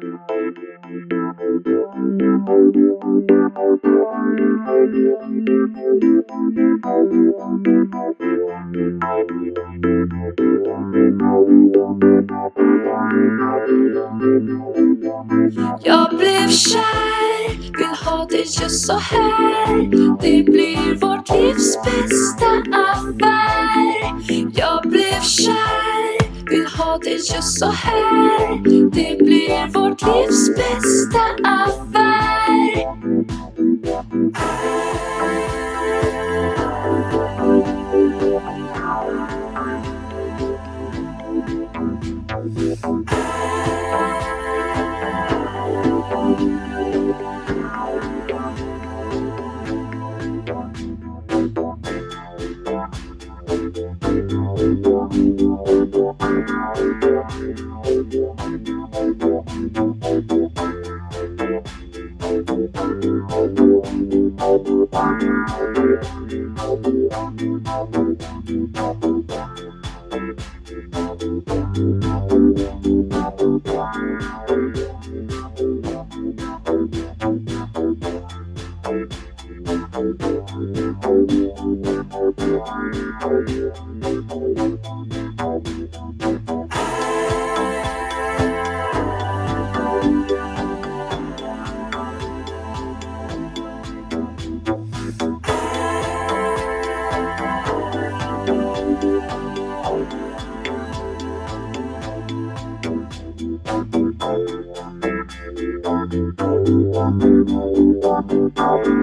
Jag blev kär, vill ha det just så här. Det blir vårt livs bästa kär, vill ha det just så här. Det blir vårt livs bästa affär. Jag blev kär